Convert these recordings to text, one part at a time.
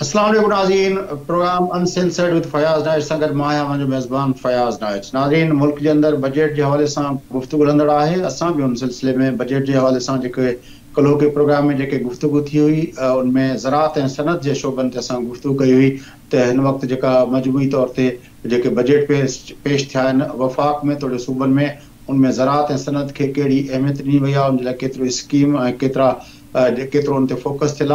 السلام علیکم ناظرین، پروگرام انسنسرڈ وتھ فیاض نائٹ سان گڈ ماہیا ائش میزان فیاز نائش ناظین ملک کے اندر بجٹ کے حوالے سے گفتگو لندڑ ہے اصا بھی ان سلسلے میں بجٹ کے حوالے سے کلوکے پوگرام میں جکے گفتگو کی ہوئی ان میں زراعت سنعت کے شعبے اصل گفتگو کی ہوئی۔ تو ان وقت جا مجموعی طور پہ جے بجٹ پیش پیش تھیا وفاق میں تھوڑے صوبوں میں ان میں زراعت سنعت کے کیڑی اہمیت دینی وی ہے انتری اسکیم اور کترا کوکس تھے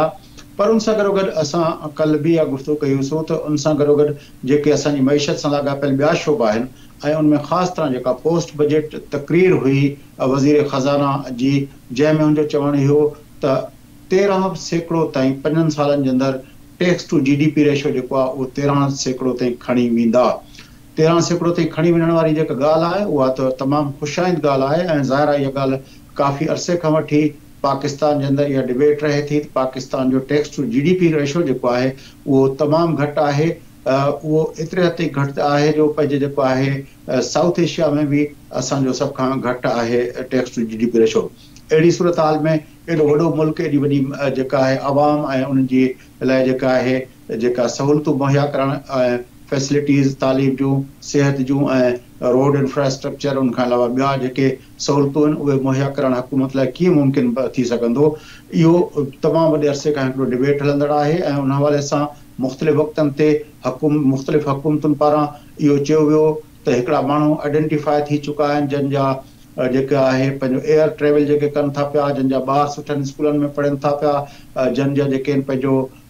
پر ان گرو گا کل بھی یہ گفتگو کیسے تو ان سے گرو گے ابھی معیشت سے لگا پیل بہ شعبہ ان میں خاص طرح تقریر ہوئی وزیر خزانہ جی، جن میں انجو چوان یہ تیرہ سینکڑوں تک پالکس to G D P ratio ترہ سوں تھی کھڑی وا ترہ سوں تک کھڑی واری گال ہے وہ تمام خوشائند غال ہے ظاہرہ یہ عرصے کا وی پاکستان جندہ یا یہ رہے تھی پاکستان جو tax to G D P ratio جو آئے وہ تمام گھٹ آئے وہ اتنے گھٹ آئے جو پہجے جکو آئے ساؤتھ ایشیا میں بھی اسان جو سب کھاں گھٹ آئے tax to G D P ratio ایڈی صورتحال میں ایڈو وڈو ملک ایڈی ہے عوام آئے ان کا سہولتو مہیا کران فیسلٹیز تعلیم جو، صحت جی روڈ انفراسٹرکچر ان کے علاوہ سہولتوں مہیا کرنے حکومت لائن ممکن یہ تمام ویڈے عرصے کا ڈبیٹ ہلند ہے ان حوالے سے مختلف وقت حکومت حکومتوں پارا یہ ویوڑا مہنگا آئیڈینٹفائی تھی چکا ہے جن کا ہے ایئر ٹریول کرارٹن اسکول میں پڑھنے تھا پہ جنوب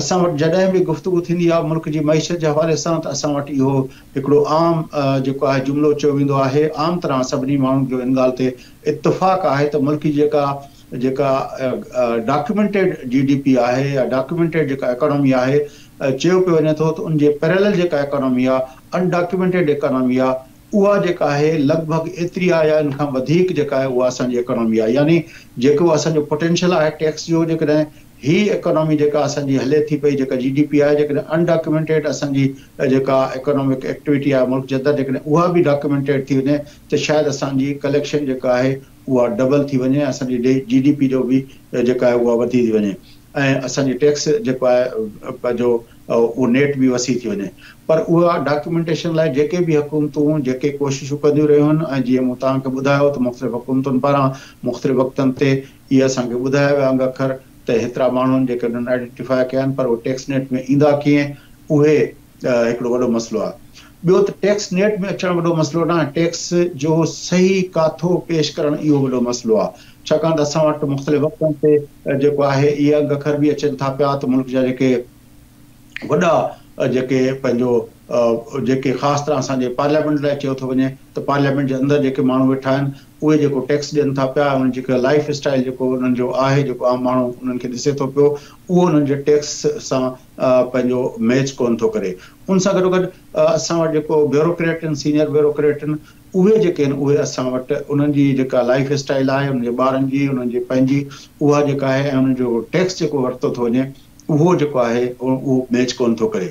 اسان وٽ جڏهن به گفتگ ٿيندي آهي ملڪ جي ميشت جي حوالي سان ته اسان وٽ اهو هڪڙو عام جيڪو آهي جملو چيو ويندو آهي عام طرح سڀني ماڻهن جو ان ڳالهه تي اتفاق آهي ته ملڪ جي جيڪا جيڪا ڊاڪيومينٽيڊ جي ڊي پي آهي يا ڊاڪيومينٽيڊ جيڪا اڪانامي آهي چيو پيو وڃي ٿو ته ان جي پيرل جيڪا اڪانامي آهي انڊاڪيومينٽيڊ اڪانامي آهي اها جيڪا آهي لڳ ڀڳ ايتري آهي يا ان کان وڌيڪ جيڪا آهي اها اسان جي اڪانامي آهي. يعني جيڪو اسان جو پوٽينشيل آهي ٽيڪس جو جيڪڏهن ہى اکنمیسانی ہلے پی ڈی پی ہے انڈاکومنٹ اب اکنامک ایکٹوٹی ملک کے اندر جا بھی ڈاکومنٹ کی شاید اصن کلیکشن جکا ہے وہ ڈبل تے جی ڈی پی جو بھی بدے اٹس نیٹ بھی وسی وجے پر ڈاکومنٹن جی حکومتوں جی کوششوں کر مختلف حکومت پارا مختلف وقت یہ بدھا ہوا اگ اکر تو ایا من آئیڈینٹفائی کریٹ میں مسئلہ۔ ہے ٹیکس نیٹ میں اچھے مسئلے نہ ٹیکس جو سہی کاٹھو پیش کرنے یہ مسئلے آکو ہے یہ اخر بھی اچن تھا پہلک جاؤ خاص طرح کے پارلیامینٹ لائے تو پارلیامینٹ کے اندر موٹا اهي جيڪو ٽيڪس ڏين ٿا پيا انهن جيڪا لائيف اسٽائل جيڪو انهن جو آهي جيڪو عام ماڻهو انهن کي ڏسي ٿو پيو اهو انهن جي ٽيڪس سان پنهنجو ميچ ڪونه ٿو ڪري. ان سان گڏوگڏ اسان وٽ جيڪو بيوروڪريٽ آهن سينيئر بيوروڪريٽ آهن اهي جيڪي آهن اهي اسان وٽ انهن جي جيڪا لائيف اسٽائل آهي انهن جي ٻارن جي انهن جي پنهنجي اها جيڪا آهي ۽ انهن جو ٽيڪس جيڪو ورتو ٿو وڃي اهو جيڪو آهي اهو ميچ ڪونه ٿو ڪري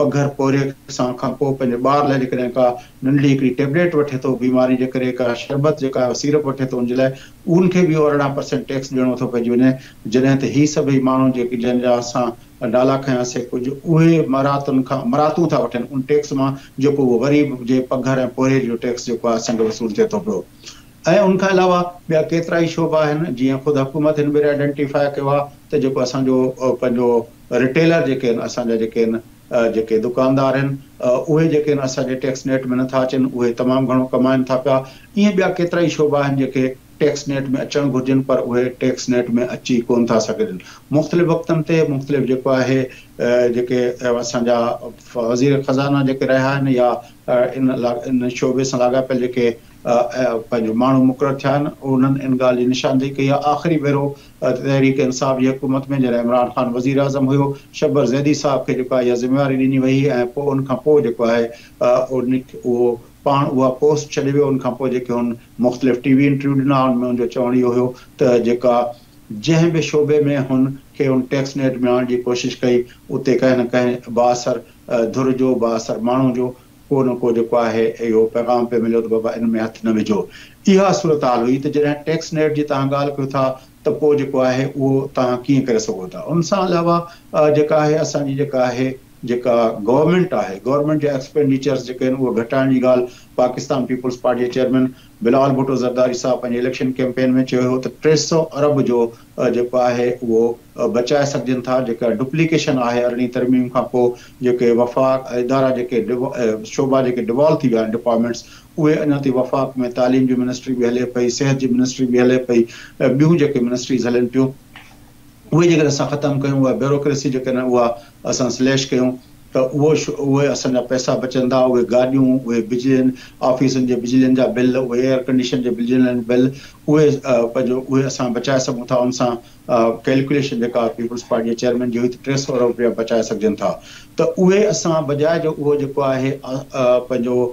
پگھر پورے بار لہن ٹھے تو بیماری کے شربت سیرپ وے تو ان کے لیے ان کے بھی وہ ارہ پرسینٹ ٹیکس دینا تو پیج وجے جن تبھی مہنگے جنہیں نالا کیاسے کچھ وہ مراتن کا مراتو تھا ویکس میں جو غریب کے پگھر پوہرے جو ٹیکس وصول تھے تو پہ انہوں کی شعبہ جیسے خود حکومت ان میں آئیڈینٹیفائی کیا تو او ریلر اب دکاندار اے اے ٹیکس نیٹ میں نا اچن تمام گھوڑا کمائن تھا پہ کئی شعبہ ٹیکس نیٹ میں اچھا گرجن پرس نیٹ میں اچھی کون تھا مختلف وقت مختلف جو وزیر خزانہ رہا شعبے سے لگا پلے پنهنجو ماڻهو مقرر ٿيا آهن انهن ان ڳالهه جي نشانديهي ڪئي آهي آخري ڀيرو تحريڪ انصاف جي حڪومت ۾ جڏهن عمران خان وزير عزم هيو شبر زيدي صاحب کي جيڪو آهي اها ذميواري ڏني وئي ۽ پوءِ ان کان پوءِ جيڪو آهي اهو پاڻ اها پوسٽ ڇڏي ويو ان کان پوءِ جيڪي هن مختلف ٽي وي انٽرويو ڏنا هن ۾ هن جو چوڻ اهو هيو ته جيڪا جنهن به شعبي ۾ هن کي هن ٽيڪس نيٽ ۾ آڻڻ جي ڪوشش ڪئي اتي ڪنهن نه ڪنهن باسر ڌر جو باسر ماڻهو جو ڪو نه ڪو جيڪو آهي اهو پيگام پيو مليو ته بابا ان ۾ هٿ نه وجهو اها سورت حال هئي ته جڏهن ٽيڪس نيٽ جي توهان ڳالهه ڪيو ٿا ته پوءِ جيڪو آهي اهو توهان ڪيئن ڪري سگهو ٿا ان سان علاوه جيڪا آهي اسان جي جيڪا آهي جيڪا گورنمينٽ آهي گورنمينٽ جا ايڪسپينڊچرس جيڪي آهن اهي گهٽائڻ جي ڳالهه پاکستان پیپلز پارٹی چیئرمین بلال بھٹو زرداری صاحب الیکشن کیمپین میں چو ارب جو ہے وہ بچائے سجن تھایشن ہے ار ترمیم وفاق ادارہ شوبھا ڈیوالوٹمنٹس وہ اچھا تھی وفاق میں تعلیم کی منسٹری بھی ہلے پئی، صحت کی منسٹری بھی ہلے پہ بعد منسٹریز ہلن پیسے ختم کھانےکریسی تو اوے اب پیسہ بچن تھا وہ گاڑی وہجل آفس بجلی جا بل وہ ایئر کنڈیشن بل اے بچائے سوں ان کی کلکولیشن جا پیپلس پارٹی چیئرمین ٹھے سو ارب روپیہ بچائے سن تو اب بجائے جو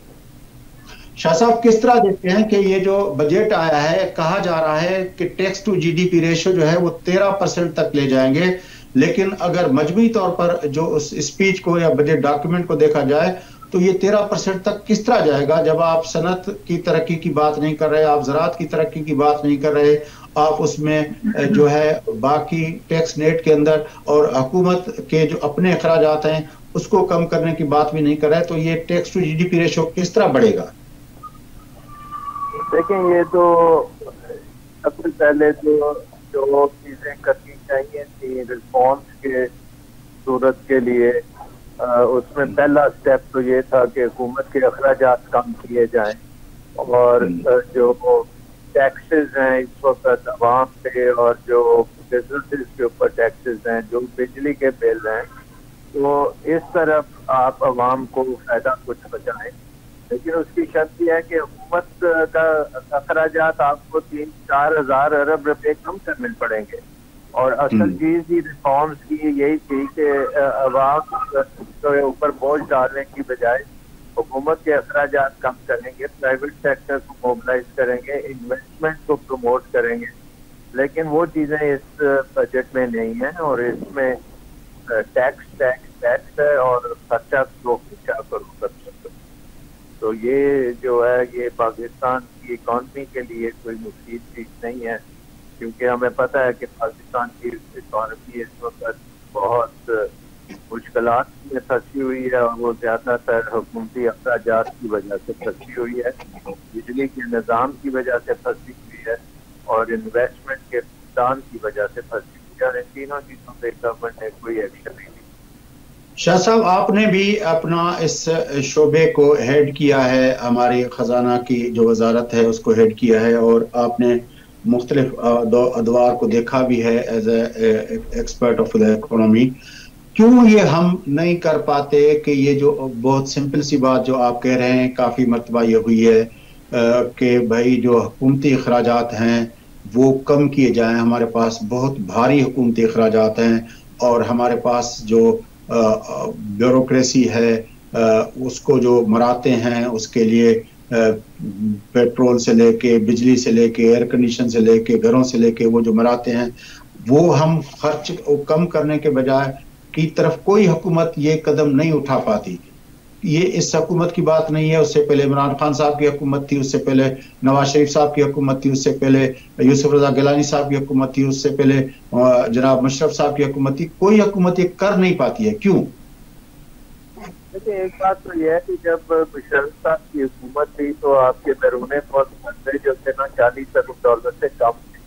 شاہ صاحب، کس طرح دیکھتے ہیں کہ یہ جو بجٹ آیا ہے، کہا جا رہا ہے کہ tax to G D P ratio جو ہے وہ تیرہ پرسنٹ تک لے جائیں گے۔ لیکن اگر مجموعی طور پر جو اس اسپیچ کو یا بجٹ ڈاکیومنٹ کو دیکھا جائے، تو یہ تیرہ پرسنٹ تک کس طرح جائے گا؟ جب آپ صنعت کی ترقی کی بات نہیں کر رہے، آپ زراعت کی ترقی کی بات نہیں کر رہے، آپ اس میں جو ہے باقی ٹیکس نیٹ کے اندر اور حکومت کے جو اپنے اخراجات ہیں، اس کو کم کرنے کی بات بھی نہیں کر رہے، تو یہ tax to G D P ratio کس طرح بڑھے گا؟ دیکھیں یہ تو سب سے پہلے تو جو چیزیں کرنی چاہیے تھی ریسپانس کے صورت کے لیے اس میں پہلا سٹیپ تو یہ تھا کہ حکومت کے اخراجات کم کیے جائیں اور جو ٹیکسز ہیں اس وقت عوام پہ اور جو بزنسز کے اوپر ٹیکسز ہیں جو بجلی کے بل ہیں تو اس طرف آپ عوام کو فائدہ کچھ بچائیں۔ لیکن اس کی شرط یہ ہے کہ حکومت کا اخراجات آپ کو تین چار ہزار ارب روپے کم کرنے پڑیں گے۔ اور اصل چیز ہی ریفارمس کی یہی تھی کہ عوام کے اوپر بوجھ ڈالنے کی بجائے حکومت کے اخراجات کم کریں گے پرائیویٹ سیکٹر کو موبلائز کریں گے انویسٹمنٹ کو پروموٹ کریں گے۔ لیکن وہ چیزیں اس بجٹ میں نہیں ہیں اور اس میں ٹیکس ٹیکس ٹیکس ہے اور خرچہ لوگ خرچہ کرو تو یہ جو ہے یہ پاکستان کی اکانومی کے لیے کوئی مفید چیز نہیں ہے، کیونکہ ہمیں پتہ ہے کہ پاکستان کی اکانومی اس وقت بہت مشکلات میں پھنسی ہوئی ہے اور وہ زیادہ تر حکومتی اخراجات کی وجہ سے پھنسی ہوئی ہے، بجلی کے نظام کی وجہ سے پھنسی ہوئی ہے اور انویسٹمنٹ کے فقدان کی وجہ سے پھنسی ہوئی ہے۔ اور ان تینوں چیزوں پہ گورنمنٹ نے کوئی ایکشن نہیں لیا۔ شاہ صاحب، آپ نے بھی اپنا اس شعبے کو ہیڈ کیا ہے، ہماری خزانہ کی جو وزارت ہے، اس کو ہیڈ کیا ہے اور آپ نے مختلف ادوار کو دیکھا بھی ہے as a expert of the economy کیوں یہ ہم نہیں کر پاتے کہ یہ جو بہت سمپل سی بات جو آپ کہہ رہے ہیں، کافی مرتبہ یہ ہوئی ہے کہ بھائی جو حکومتی اخراجات ہیں وہ کم کیے جائیں۔ ہمارے پاس بہت بھاری حکومتی اخراجات ہیں اور ہمارے پاس جو بیوروکریسی ہے اس کو جو مراتے ہیں، اس کے لیے پیٹرول سے لے کے، بجلی سے لے کے، ایئر کنڈیشن سے لے کے، گھروں سے لے کے وہ جو مراتے ہیں، وہ ہم خرچ کم کرنے کے بجائے کی طرف کوئی حکومت یہ قدم نہیں اٹھا پاتی۔ یہ اس حکومت کی بات نہیں ہے، اس سے پہلے عمران خان صاحب کی حکومت تھی، اس سے پہلے نواز شریف صاحب کی حکومت تھی، اس سے پہلے یوسف رضا گیلانی صاحب کی حکومت تھی، اس سے پہلے جناب مشرف صاحب کی حکومت تھی۔ کوئی حکومت یہ کر نہیں پاتی ہے۔ کیوں؟ دیکھیں ایک بات تو یہ ہے کہ جب مشرف صاحب کی حکومت تھی تو آپ کے بیرون ملک جو تھے نا، چالیس ارب ڈالر سے کم تھے۔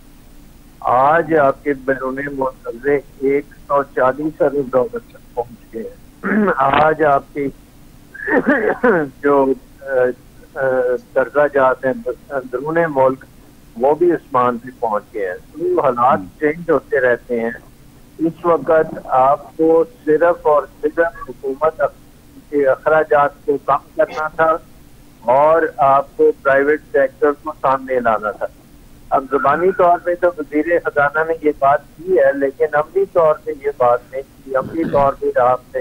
آج آپ کے بیرون ملک ایک سو چالیس ارب ڈالر تک پہنچ گئے آج آپ کی جو درجہ جات ہیں اندرون ملک وہ بھی اسمان سے پہنچ گئے ہیں۔ تو حالات چینج ہوتے رہتے ہیں۔ اس وقت آپ کو صرف اور صرف حکومت کے اخراجات کو کم کرنا تھا اور آپ کو پرائیویٹ سیکٹر کو سامنے لانا تھا۔ اب زبانی طور پہ تو وزیر خزانہ نے یہ بات کی ہے لیکن عملی طور پہ یہ بات نہیں کی۔ عملی طور پہ آپ نے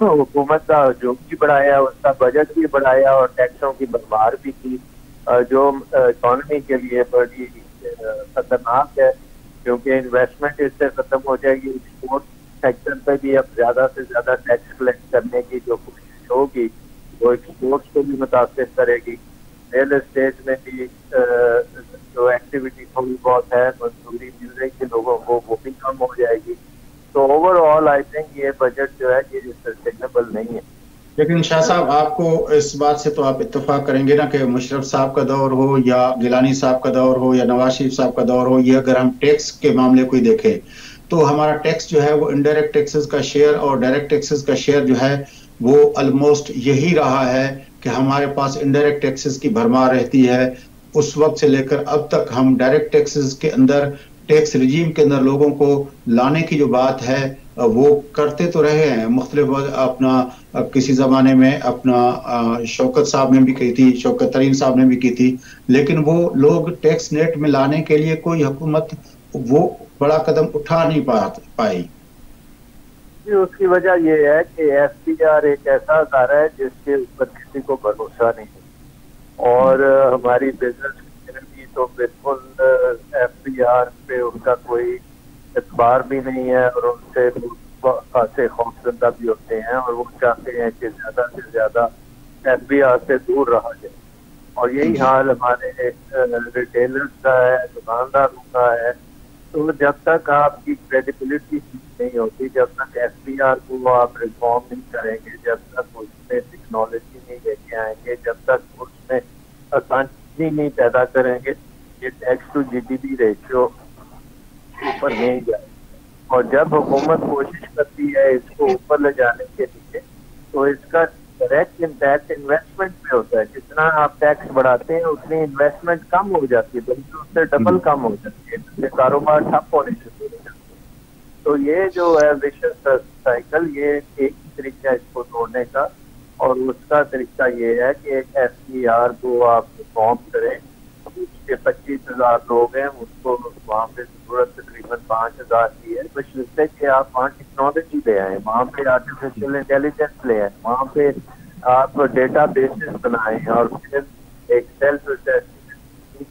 حکومت کا جو بھی بڑھایا اس کا بجٹ بھی بڑھایا اور ٹیکسوں کی بنوار بھی کی۔ جو اکانومی کے لیے بڑی خطرناک ہے، کیونکہ انویسٹمنٹ اس سے ختم ہو جائے گی۔ ایکسپورٹ سیکٹر پہ بھی اب زیادہ سے زیادہ ٹیکس کلیکٹ کرنے کی جو کوشش ہوگی، وہ ایکسپورٹس کو بھی متاثر کرے گی۔ ریئل اسٹیٹ میں بھی جو ایکٹیویٹی تھوڑی بہت ہے، مزدوری مل رہی تھی لوگوں کو وہ بھی کم ہو جائے گی۔ تو اوور آل آئی تھنک یہ بجٹ جو ہے، یہ سسٹینیبل نہیں ہے۔ لیکن شاہ صاحب، آپ کو اس بات سے تو آپ اتفاق کریں گے نا کہ مشرف صاحب کا دور ہو یا گیلانی صاحب کا دور ہو یا نواز شریف صاحب کا دور ہو، یہ اگر ہم ٹیکس کے معاملے کو ہی دیکھیں، تو ہمارا ٹیکس جو ہے وہ انڈائریکٹ ٹیکسز کا شیئر اور ڈائریکٹ ٹیکسز کا شیئر جو ہے، وہ آلموسٹ یہی رہا ہے کہ ہمارے پاس انڈائریکٹ ٹیکسز کی بھرمار رہتی ہے۔ اس وقت سے لے کر اب تک ہم ڈائریکٹ ٹیکسز کے اندر ٹیکس رجیم کے اندر لوگوں کو لانے کی جو بات ہے، وہ کرتے تو رہے ہیں۔ مختلف اپنا، کسی زمانے میں اپنا شوکت صاحب نے بھی کی تھی، شوکت ترین صاحب نے بھی کی تھی، لیکن وہ لوگ ٹیکس نیٹ میں لانے کے لیے کوئی حکومت وہ بڑا قدم اٹھا نہیں پائی۔ جی، اس کی وجہ یہ ہے کہ ایف پی آر ایک ایسا ادارہ ہے جس کے اوپر کسی کو بھروسہ نہیں اور ہماری بزنس تو بالکل ایف بی آر پہ ان کا کوئی اعتبار بھی نہیں ہے اور ان سے خاصے خوفزدہ بھی ہوتے ہیں اور وہ چاہتے ہیں کہ زیادہ سے زیادہ ایف بی آر سے دور رہا جائے۔ اور یہی حال ہمارے ریٹیلرز کا ہے دکانداروں کا ہے۔ تو جب تک آپ کی کریڈیبلٹی نہیں ہوتی جب تک ایف بی آر کو آپ ریفارم نہیں کریں گے جب تک اس میں ٹیکنالوجی نہیں لے کے آئیں گے جب تک اس میں آسانی نہیں پیدا کریں گے۔ یہ tax to G D P ratio اوپر نہیں جائے۔ اور جب حکومت کوشش کرتی ہے اس کو اوپر لے جانے کے لیے تو اس کا ڈائریکٹ امپیکٹ انویسٹمنٹ پہ ہوتا ہے۔ جتنا آپ ٹیکس بڑھاتے ہیں اتنی انویسٹمنٹ کم ہو جاتی ہے۔ بلکہ اس سے ڈبل کم ہو جاتی ہے۔ کاروبار ٹھپ ہونے سے ہو تو یہ جو ہے وشن سائیکل یہ ایک طریقہ اس کو توڑنے کا۔ اور اس کا طریقہ یہ ہے کہ ایک ایف پی آر کو آپ فارم کریں۔ اس کے پچیس ہزار لوگ ہیں، اس کو وہاں پہ ضرورت تقریباً پانچ ہزار کی ہے۔ بس سے کہ آپ وہاں ٹیکنالوجی لے آئیں، وہاں پہ آرٹیفیشیل انٹیلیجنس لے آئیں، وہاں پہ آپ ڈیٹا بیسز بنائیں اور پھر ایک سیلف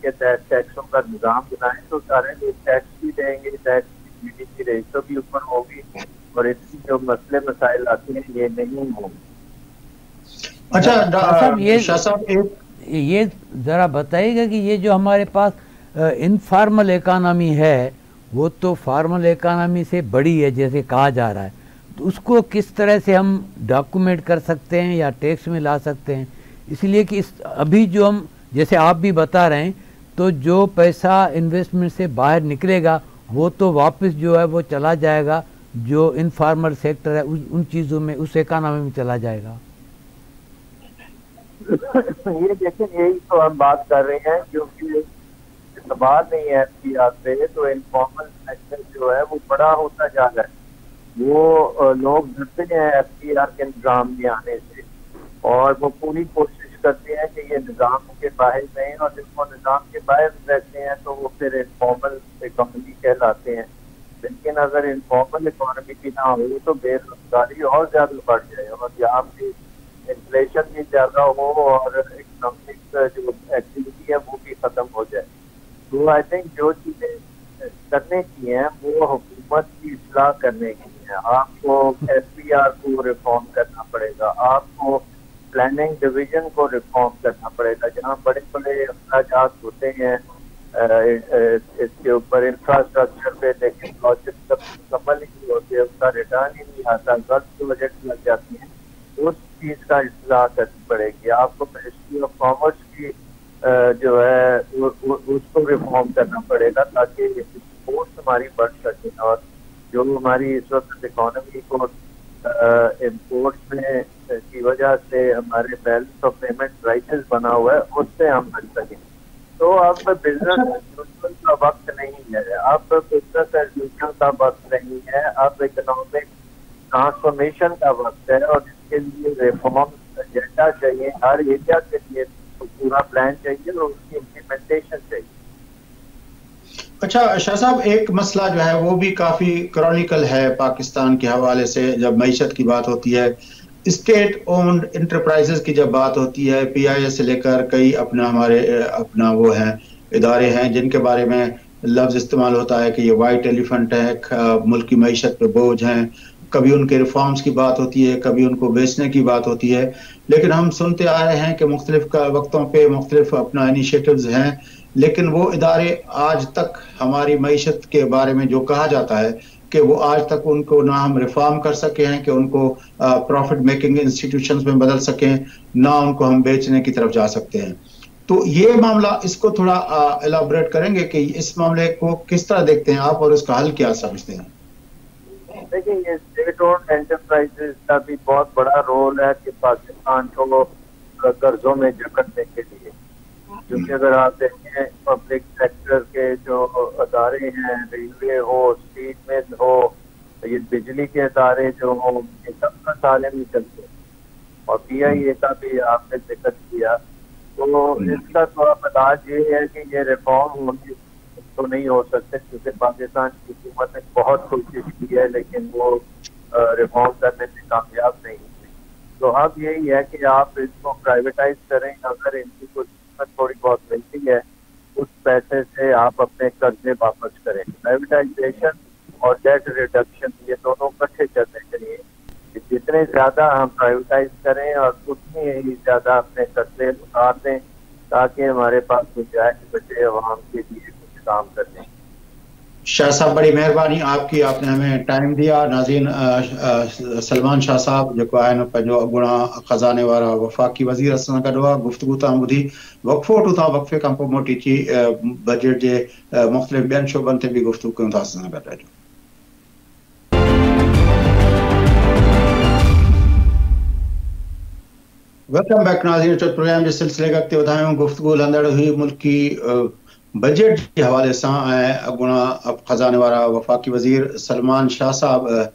کے تحت ٹیکسوں کا نظام بنائیں۔ تو سارے لوگ ٹیکس بھی دیں گے tax G D P ratio بھی اوپر ہوگی اور اس کی جو مسئلے مسائل آتے ہیں، یہ نہیں ہوں گے اچھا ایک یہ ذرا بتائیے گا کہ یہ جو ہمارے پاس انفارمل اکانومی ہے وہ تو فارمل اکانومی سے بڑی ہے جیسے کہا جا رہا ہے۔ تو اس کو کس طرح سے ہم ڈاکومنٹ کر سکتے ہیں یا ٹیکس میں لا سکتے ہیں؟ اس لیے کہ اس ابھی جو ہم جیسے آپ بھی بتا رہے ہیں تو جو پیسہ انویسٹمنٹ سے باہر نکلے گا وہ تو واپس جو ہے وہ چلا جائے گا جو انفارمل سیکٹر ہے ان چیزوں میں اس اکانومی میں چلا جائے گا۔ یہ دیکھیں یہی تو ہم بات کر رہے ہیں، کیونکہ اعتبار نہیں ہے ایف پی آر پہ تو انفارمل سیکٹر جو ہے وہ بڑا ہوتا جا رہا ہے۔ وہ لوگ ڈرتے ہیں ایف پی آر کے نظام میں آنے سے۔ اور وہ پوری کوشش کرتے ہیں کہ یہ نظام کے باہر رہیں اور جب وہ نظام کے باہر رہتے ہیں تو وہ پھر انفارمل اکانومی کہلاتے ہیں۔ لیکن اگر انفارمل اکانومی کی نہ ہو تو بے روزگاری اور زیادہ بڑھ جائے اور یہاں پہ انفلیشن بھی زیادہ ہو اور اکنامک جو ایکٹیویٹی ہے وہ بھی ختم ہو جائے۔ تو آئی تھنک جو چیزیں کرنے کی ہیں وہ حکومت کی اصلاح کرنے کی ہیں۔ آپ کو ایس پی آر کو ریفارم کرنا پڑے گا۔ آپ کو پلاننگ ڈویژن کو ریفارم کرنا پڑے گا۔ جہاں بڑے بڑے اخراجات ہوتے ہیں اس کے اوپر انفراسٹرکچر پہ لیکن پروجیکٹ مکمل ہی نہیں ہوتے، اس کا ریٹرن ہی نہیں آتا۔ غلط پروجیکٹ لگ جاتی ہیں۔ اس چیز کا اصلاح کرنی پڑے گی۔ آپ کو منسٹری آف کامرس کی جو ہے اس کو ریفارم کرنا پڑے گا تاکہ اسپورٹس ہماری بڑھ سکے اور جو ہماری اس وقت اکانومی کو امپورٹس میں کی وجہ سے ہمارے بیلنس آف پیمنٹ پرائسز بنا ہوا ہے، اس سے ہم بچ سکیں۔ تو اب بزنس کا وقت نہیں ہے۔ اب بزنس ایز یوزل کا وقت نہیں ہے۔ اب اکنامک ٹرانسفارمیشن کا وقت ہے اور کے لیے ریفارم ایجنڈا چاہیے، ہر ایریا کے لیے پورا پلان چاہیے اور اس کی امپلیمنٹیشن چاہیے۔ اچھا شاہ صاحب، ایک مسئلہ جو ہے وہ بھی کافی کرونیکل ہے پاکستان کے حوالے سے، جب معیشت کی بات ہوتی ہے اسٹیٹ اونڈ انٹرپرائزز کی جب بات ہوتی ہے پی آئی اے سے لے کر کئی اپنا ہمارے، اپنا وہ ہیں، ادارے ہیں، جن کے بارے میں لفظ استعمال ہوتا ہے کہ یہ وائٹ ایلیفنٹ ہے ملک کی معیشت پہ بوجھ ہیں۔ کبھی ان کے ریفارمز کی بات ہوتی ہے، کبھی ان کو بیچنے کی بات ہوتی ہے۔ لیکن ہم سنتے آ رہے ہیں کہ مختلف وقتوں پہ مختلف اپنا انیشیٹوز ہیں، لیکن وہ ادارے آج تک ہماری معیشت کے بارے میں جو کہا جاتا ہے کہ وہ آج تک ان کو نہ ہم ریفارم کر سکے ہیں کہ ان کو پروفٹ میکنگ انسٹیٹیوشنز میں بدل سکیں، نہ ان کو ہم بیچنے کی طرف جا سکتے ہیں۔ تو یہ معاملہ اس کو تھوڑا الابریٹ کریں گے کہ اس معاملے کو کس طرح دیکھتے ہیں آپ اور اس کا حل کیا سمجھتے ہیں؟ دیکھیں یہ اسٹیٹ اونڈ انٹرپرائز کا بھی بہت بڑا رول ہے کہ پاکستان کو قرضوں میں جکڑنے کے لیے۔ کیونکہ اگر آپ دیکھیں پبلک سیکٹر کے جو ادارے ہیں ریلوے ہو اسٹریٹ مل ہو، یہ بجلی کے ادارے جو ہوں، یہ سب کا سالے نہیں چلتے اور پی آئی اے کا بھی آپ نے ذکر کیا۔ تو اس کا تھوڑا علاج یہ ہے کہ یہ ریفارم ہونے تو نہیں ہو سکتے، کیونکہ پاکستان کی حکومت نے بہت کوشش کی ہے، لیکن وہ ریفارم کرنے میں کامیاب نہیں ہوئی۔ تو اب یہی ہے کہ آپ اس کو پرائیویٹائز کریں۔ اگر ان کی کچھ تھوڑی بہت ملتی ہے، اس پیسے سے آپ اپنے قرضے واپس کریں۔ پرائیویٹائزیشن اور ڈیٹ ریڈکشن یہ دونوں کٹھے چلنے چاہیے جتنے زیادہ ہم پرائیویٹائز کریں اور اتنی ہی زیادہ اپنے قرضے اتار دیں، تاکہ ہمارے پاس گنجائش بچے عوام کے لیے کام کرنے شاہ صاحب، بڑی مہربانی آپ کی، آپ نے ہمیں ٹائم دیا۔ ناظرین سلمان شاہ صاحب، جو کوئی آئین پر جو گناہ خزانے وارا وفاقی وزیر اسنہ کا دعا، گفتگو تا مدھی وقفو ٹو تا وقفے کمپو موٹی چی بجٹ جے مختلف بین شو بنتے بھی گفتگو کیوں تا اسنہ کا دعا ویلکم بیک ناظرین چوٹ پروگرام جس سلسلے کا اکتے ہوتا ہوں۔ گفتگو لندر ہوئی، ملکی بجٹ کے حوالے ساں گنا خزانے وارا وفاقی وزیر سلمان شاہ صاحب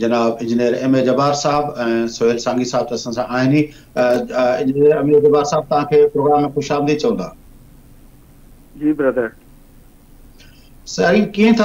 جناب انجینئر ایم اے جبار صاحب سہیل سانگی صاحب تسان سان آئنی انجینئر ایم اے جبار صاحب تاں کے پروگرام میں خوش آمدید چوندا۔ جی برادر۔ ساری کیئں تھا؟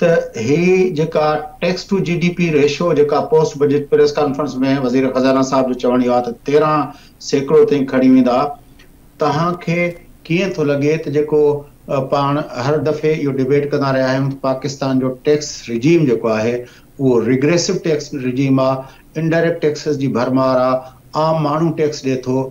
tax to G D P ratio press conference میں وزیر خزانہ صاحب جو چھنوا سینکڑوں تھی کھی وا تھی کت لگے تو پان ہر دفع یہ ڈبیٹ کرا رہا پاکستان جو ٹیکس رجیم جو regress tax regime indirect tax کی بھرمار آم مو ٹیکس دے تو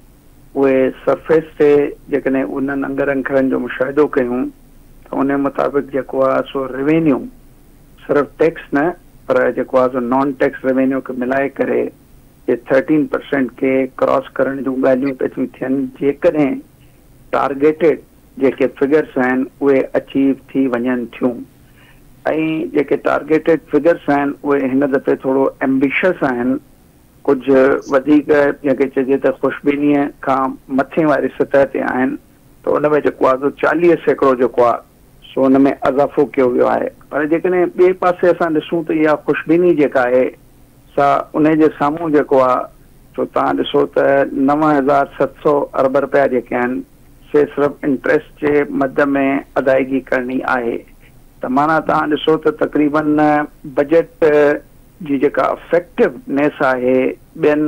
اهي سرفيس تي جيڪڏهن انهن انگر اکرن جو مشاهدو ڪيون ته ان مطابق جيڪو آهي سو ريوينيو صرف ٽيڪس نه پر جيڪو آهي سو نان ٽيڪس ريوينيو کي ملائي ڪري ٿرٽين پرسينٽ کي ڪراس ڪرڻ جون ڳالهيون پئي ٿيون ٿين جيڪڏهن ٽارگيٽيڊ جيڪي فگرس آهن اهي اچيو ٿي وڃن ٿيون. ۽ جيڪي ٽارگيٽيڊ فگرس آهن اهي هن دفعي ٿورو ايمبشيس آهن ڪجهه وڌيڪ جنهن کي چئجي ته خشبينيءَ کان مٿي واري سطح تي آهن ته ان ۾ جيڪو آهي چاليهه سيڪڙو جيڪو آهي سو هن ۾ اضافو ڪيو ويو آهي. پر جيڪڏهن ٻئي پاسي اسان ڏسون ته اها خشبيني جيڪا آهي سا ان جي سامهون جيڪو آهي توهان ڏسو ته نو هزار ست سؤ ارب رپيا جيڪي آهن سي صرف انٽرسٽ جي مد ۾ ادائگي ڪرڻي آهي. ته معنيٰ توهان ڏسو ته تقريبن بجيٽ جي جيڪا افيڪٽونيس آهي ٻين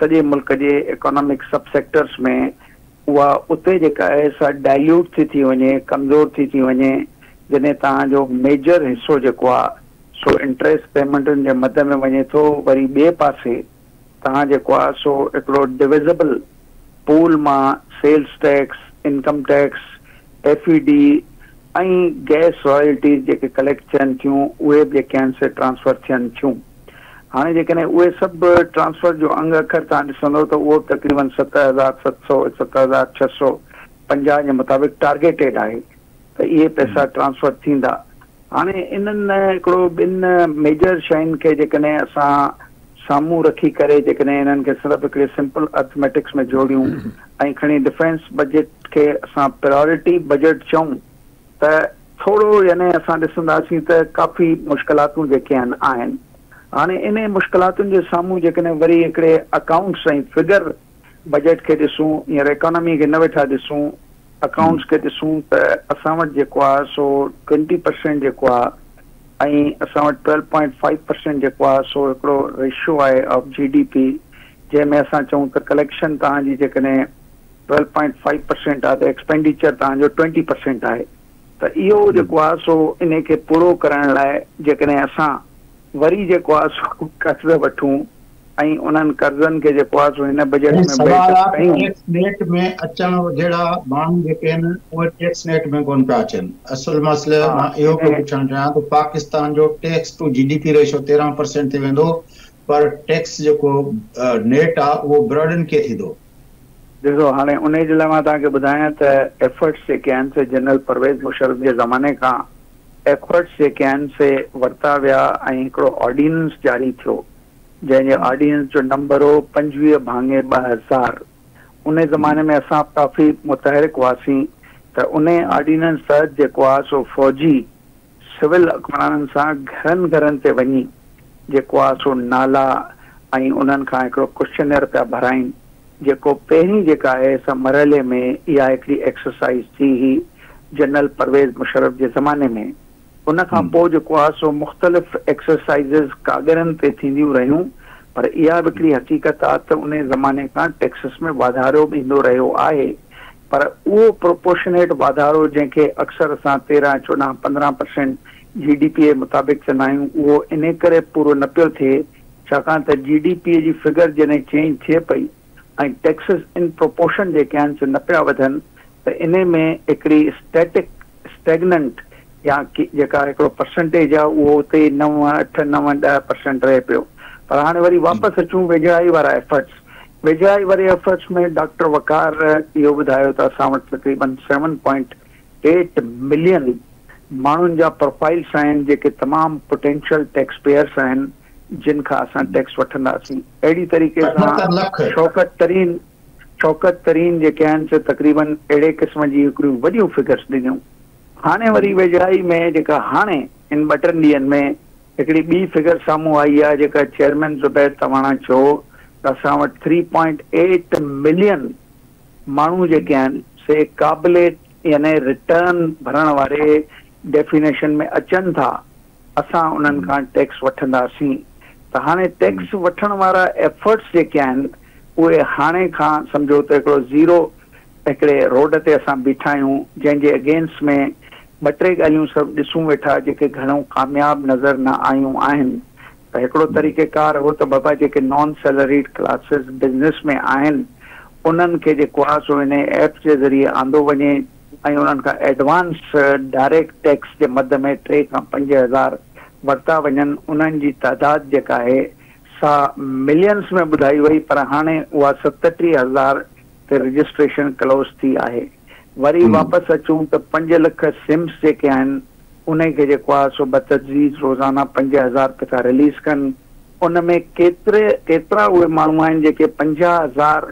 سڄي ملڪ جي اڪونامڪ سڀ سيڪٽرس ۾ اها اتي جيڪا آهي سا ڊائليوٽ ٿي ٿي وڃي ڪمزور ٿي ٿي وڃي. جڏهن توهان جو ميجر حصو جيڪو آهي سو انٽرسٽ پيمينٽن جي مد ۾ وڃي ٿو وري ٻئي پاسي توهان جيڪو آهي سو هڪڙو ڊوزبل پول مان sales tax income tax F E D ۽ gas royalties جيڪي ڪليڪٽ ٿين ٿيون اهي به جيڪي آهن سي ٽرانسفر ٿين ٿيون هاڻي جيڪڏهن اهي سڀ ٽرانسفر جو انگ اکر توهان ڏسندؤ ته اهو تقريبن ست هزار ست سؤ ست هزار ڇهه سؤ پنجاهه جي مطابق ٽارگيٽيڊ آهي ته اهي پئسا ٽرانسفر ٿيندا. هاڻي انهن هڪڙو ٻن ميجر شين کي جيڪڏهن اسان سامهون رکي ڪري جيڪڏهن انهن کي صرف هڪڙي سمپل ارٿميٽڪس ۾ جوڙيون ۽ کڻي ڊفينس بجيٽ کي اسان پرايورٽي بجيٽ چئون ته ٿورو يعني اسان ڏسنداسين ته ڪافي مشڪلاتون جيڪي آهن آهن هاڻي ان مشڪلاتن جي سامهون جيڪڏهن وري هڪڙي اڪائونٽس ۽ فگر بجيٽ کي ڏسون هينئر اڪانامي کي نه ويٺا ڏسون اڪائونٽس کي ڏسون ته اسان وٽ جيڪو آهي سو ٽوينٽي پرسينٽ جيڪو آهي ۽ اسان وٽ ٽويلو پوائنٽ فائيو پرسينٽ جيڪو آهي سو هڪڙو ريشيو آهي آف جي ڊي پي جنهن ۾ اسان چئون ته ڪليڪشن توهان جي جيڪڏهن ٽويلو پوائنٽ فائيو پرسينٽ آهي ته ايڪسپينڊچر توهان جو ٽوينٽي پرسينٽ آهي. ته اهو جيڪو آهي سو ان کي پورو ڪرڻ لاءِ جيڪڏهن اسان وري جيڪو آهي سو قرض وٺون؟ ۽ انهن ڪرزن کي جيڪو آهي سو هن بجيٽ ۾ نيٽ ۾ اچڻ جهڙا ماڻهو جيڪي آهن اهي ٽيڪس نيٽ ۾ ڪونه پيا اچن. اصل مسئلو مان اهو پيو پڇڻ چاهيان ته پاڪستان جو tax to G D P ratio تيرهن پرسينٽ تي ويندو پر ٽيڪس جيڪو نيٽ آهي اهو براڊن کي ٿيندو ڏسو هاڻي ان جي لاءِ مان توهان کي ٻڌايان ته ايفرٽس جيڪي آهن جنرل پرويز مشرف جي زماني کان وا وقو آرڈیننس جاری جن کے آرڈیننس جو نمبر ہو پنوی بھاگے بزار ان میں کافی متحرک ہواس آرڈیننس تحت فوجی سول گھر گھر ویو نالا انشنر پہ بھرائ پہ ہے مرحلے میں یہسرسائز تھی جنرل پرویز مشرف کے زمانے میں ان کان پوءِ جيڪو آهي سو مختلف ايڪسرسائزس ڪاڳرن تي ٿينديون رهيون پر اها به هڪڙي حقيقت آهي ته ان زماني کان ٽيڪسس ۾ واڌارو به ايندو رهيو آهي. پر اهو پروپورشنيٽ واڌارو جنهن کي اڪثر اسان تيرهن چوڏهن پندرهن پرسينٽ جي ڊي پي جي مطابق چوندا آهيون اهو ان ڪري پورو نه پيو ٿئي ڇاڪاڻ ته جي ڊي پيءُ جي فگر جڏهن چينج ٿئي پئي ۽ ٽيڪسس ان پروپورشن جيڪي آهن سي نه پيا وڌن ته ان ۾ هڪڙي سٽيٽڪ سٽيگنينٽ یا پرسینٹےج ہے وہ نو اٹھ نو دہ پرسینٹ رہے پی پر ہاں وی واپس اچھوں ویجڑائی والا ایفٹس وجڑ والے ایفٹس میں ڈاکٹر وکار یہ بدایا تو اٹھ تقریباً سیون پوائنٹ ایٹ مل ما پروفائلس تمام پوٹینشل ٹیکس پے جن کا ارا ٹیکس ویسے اڑی طریقے سے شوق ترین شوق ترین تقریباً اڑے قسم کی ویگرس دنوں هاڻي وري ويجهڙائي ۾ جيڪا هاڻي ان ٻه ٽن ڏينهن ۾ هڪڙي ٻي فگر سامهون آئي آهي جيڪا چيئرمين زبير تواڻا چيو ته اسان وٽ ٿري پوائنٽ ايٽ ملين ماڻهو جيڪي آهن سي قابل يعني ريٽرن ڀرڻ واري ڊيفنيشن ۾ اچن ٿا. اسان انهن کان ٽيڪس وٺنداسين. ته هاڻي ٽيڪس وٺڻ وارا ايفرٽس جيڪي آهن اهي هاڻي کان سمجهو ته هڪڙو زيرو هڪڙي روڊ تي اسان بيٺا آهيون جنهن جي اگينسٽ ۾ ٻه ٽي ڳالهيون سڀ ڏسون ويٺا جيڪي گهڻو ڪامياب نظر نه آيون آهن. ته هڪڙو طريقيڪار هو ته بابا جيڪي نان سيلريڊ ڪلاسز بزنس ۾ آهن انهن کي جيڪو آهي سو هن ايپ جي ذريعي آندو وڃي ۽ انهن کان ايڊوانس ڊائريڪٽ ٽيڪس جي مد ۾ ٽي کان پنج هزار ورتا وڃن. انهن جي تعداد جيڪا آهي سا ملينس ۾ ٻڌائي وئي پر هاڻي اها ستٽيهه هزار تي رجسٽريشن ڪلوز ٿي آهي وري واپس اچون ته پنج لک سمس جيڪي آهن ان کي جيڪو آهي سو بتجيز روزانه پنج هزار پيا رليز ڪن. ان ۾ ڪيتري ڪيترا اهي ماڻهو آهن جيڪي پنجاهه هزار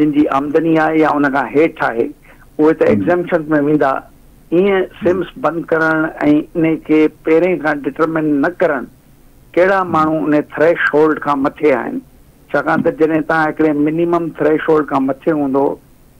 جن جي آمدني آهي يا ان کان هيٺ آهي اهي ته ايگزيمپشن ۾ ويندا. ائين سمس بند ڪرڻ ۽ ان کي پهرين کان ڊٽرمن نه ڪرڻ ڪهڙا ماڻهو ان ٿريش هولڊ کان مٿي آهن؟ ڇاڪاڻ ته جڏهن توهان هڪڙي منيمم ٿريش هولڊ کان مٿي هوندو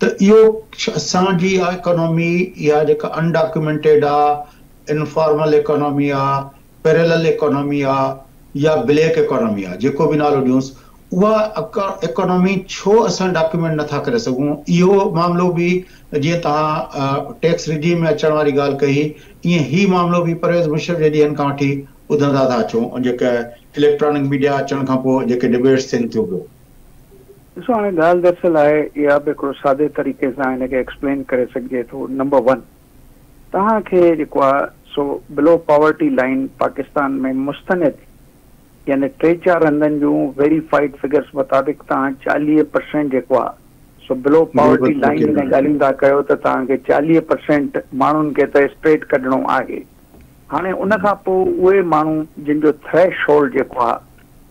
یہ سا اکنمی یہ انڈاکومنٹڈ آ انفارمل اکنمی پیرل اکنمی یا بلیک اکنمیک بھی نالو ڈیونس وہ اکنامی چھو اچھا ڈاکومنٹ نہ سکوں۔ یہ معاملوں بھی جی تعلق ٹیکس رجیو میں اچھ والی گال کہ مامل بھی پرویز مشرق کے ڈی وی اچھوں جلکٹرک میڈیا اچھا ڈبیٹس تھے تھے پھر ڏسو هاڻي ڳالهه دراصل آهي اها به هڪڙو سادي طريقي سان هن کي ايڪسپلين ڪري سگهجي ٿو نمبر ون توهان کي جيڪو آهي سو بلو پاورٽي لائن پاڪستان ۾ مستند يعني ٽي چار هنڌن جون ويريفائڊ فگرس مطابق توهان چاليهه پرسينٽ جيڪو آهي سو بلو پاورٽي لائن ۾ ڳالهيون ٿا ڪيو ته توهان کي چاليهه پرسينٽ ماڻهن کي ته اسٽريٽ ڪڍڻو آهي هاڻي ان کان پوءِ اهي ماڻهو جن جو ٿريش هولڊ جيڪو آهي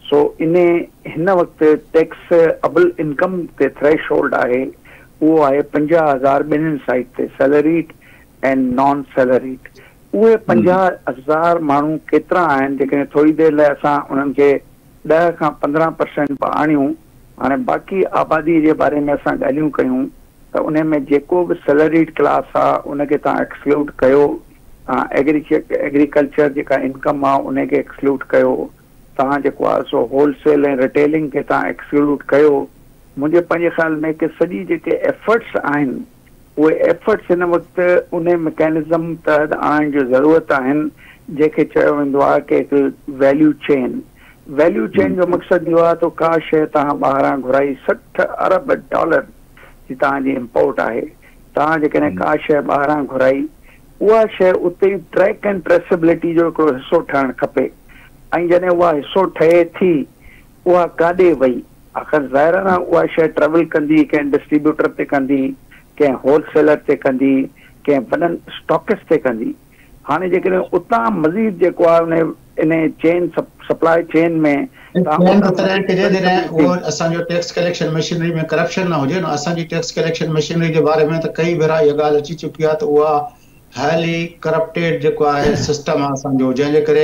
سو ان هن وقت ٽيڪس ابل انڪم تي ٿريش هولڊ آهي اهو آهي پنجاهه هزار ٻنهن سائيڊ تي سيلريڊ ۽ نان سيلريڊ اهي پنجاهه هزار ماڻهو ڪيترا آهن جيڪڏهن ٿوري دير لاءِ اسان انهن کي ڏهه کان پندرهن پرسينٽ آڻيون هاڻي باقي آبادي جي باري ۾ اسان ڳالهيون ڪيون ته ان ۾ جيڪو به سيلريڊ ڪلاس آهي ان کي توهان ايڪسڪلوڊ ڪيو. ايگريڪلچر جيڪا انڪم آهي ان کي ايڪسڪلوڊ ڪيو تب ہولس ریٹلنگ کے تب ایسکلوڈ کرے پانے خیال میں کہ ساری جی ایفٹس ایفٹس وقت ان میکینزم تحت آ ضرورت ہے جن کے چی ویلو چین ویلو چین جو مقصد یہ تو کا شی تب باہر گھرائی سٹ ارب ڈالر تعلیٹ ہے تب جہاں کا شرہ گھرائی اے اتنی ٹریک اینڈ ٹریسبلٹی جوسو ٹہن کپے ۽ جڏهن اها حصو ٺهي ٿي اها ڪاڏي وئي آخر ظاهر آهي اها شيءِ ٽريول ڪندي ڪنهن ڊسٽريبيوٽر تي ڪندي ڪنهن هول سيلر تي ڪندي ڪنهن وڏن سٽاڪس تي ڪندي هاڻي جيڪڏهن اتان مزيد جيڪو آهي ان ان چين سپلائي چين ۾ اسان جو ٽيڪس ڪليڪشن مشينري ۾ ڪرپشن نه هجي نه اسان جي ٽيڪس ڪليڪشن مشينري جي باري ۾ ته ڪئي ڀيرا اها ڳالهه اچي چڪي آهي ته اها هائيلي ڪرپٽيڊ جيڪو آهي سسٽم آهي اسان جو جنهن جي ڪري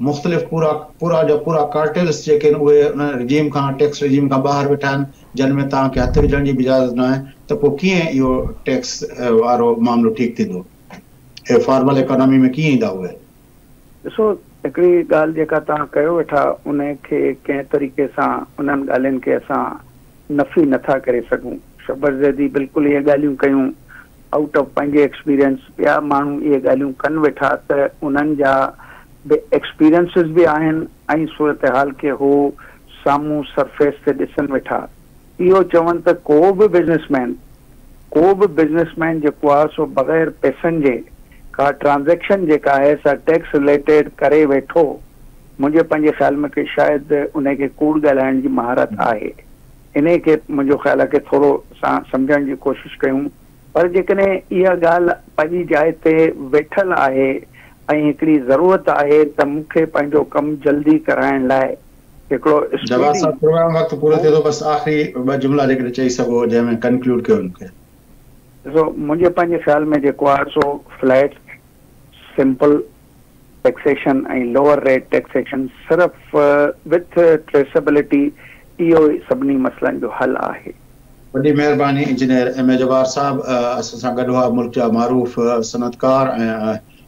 مختلف پورا پورا جا پورا ڪارٽيلس جيڪي آهن اهي ان رجيم کان ٽيڪس رجيم کان ٻاهر ويٺا آهن جن ۾ توهان کي هٿ وجهڻ جي اجازت نه آهي ته پوءِ ڪيئن اهو ٽيڪس وارو معاملو ٺيڪ ٿيندو ۽ فارمل اڪانامي ۾ ڪيئن ايندا اهي ڏسو هڪڙي ڳالهه جيڪا توهان ڪيو ويٺا ان کي ڪنهن طريقي سان انهن ڳالهين کي اسان نفي نٿا ڪري سگهون. شبر زيدي بلڪل اهي ڳالهيون ڪيون. آئوٽ آف پنهنجي ايڪسپيرينس ٻيا ماڻهو اهي ڳالهيون ڪن ويٺا ته انهن جا ایسپیرنس بھی صورت حال کے وہ سام سرفیس سے دسن ویٹھا یہ چون تو کوزنسمین کو بزنس مینو سو بغیر پیسن کے کا ٹرانزیکشن جا ہے سا ٹیکس رلٹ کرے ویٹھو مجھے پے خیال میں کہ شاید ان کے مہارت ہے ان کے مجھے خیال کے تھورس سمجھ کی کوشش کروں پر یہ گال پہلی جائٹل ہے ۽ هڪڙي ضرورت آهي ته مون کي پنهنجو ڪم جلدي ڪرائڻ لاءِ هڪڙو جواب صاحب پروگرام وقت پورو ٿئي ٿو بس آخري ٻه جملا جيڪڏهن چئي سگهو جنهن ۾ ڪنڪلوڊ ڪيو مون کي. ڏسو منهنجي پنهنجي خيال ۾ جيڪو آهي سو flat simple taxation ۽ lower rate taxation صرف وٿ ٽريسيبلٽي اهو سڀني مسئلن جو هل آهي. وڏي مهرباني انجنيئر ايم اي جواهر صاحب اسان سان گڏ هئا ملڪ جا معروف سنتڪار ۽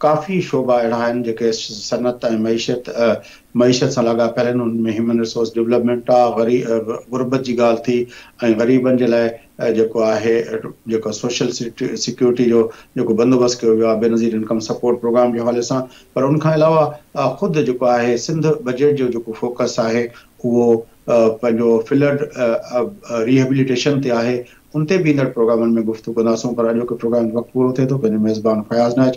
کافی شعبہ اڑا صنعت معیشت معیشت سے لگا پلان ان میں ہیومن ریسورس ڈیولپمنٹ غربت کی گال تھی۔ غریب ہے سوشل سیکورٹی جو بندستر انکم سپورٹ پروگرام کے حوالے سے پر ان کے علاوہ خود ہے سندھ بجٹ جو فوکس ہے وہ ریبلٹیشن ہے انتے بھی بھی پروگرام میں گفتو کروگرام وقت پورا تھے تو میزبان خیاز نہ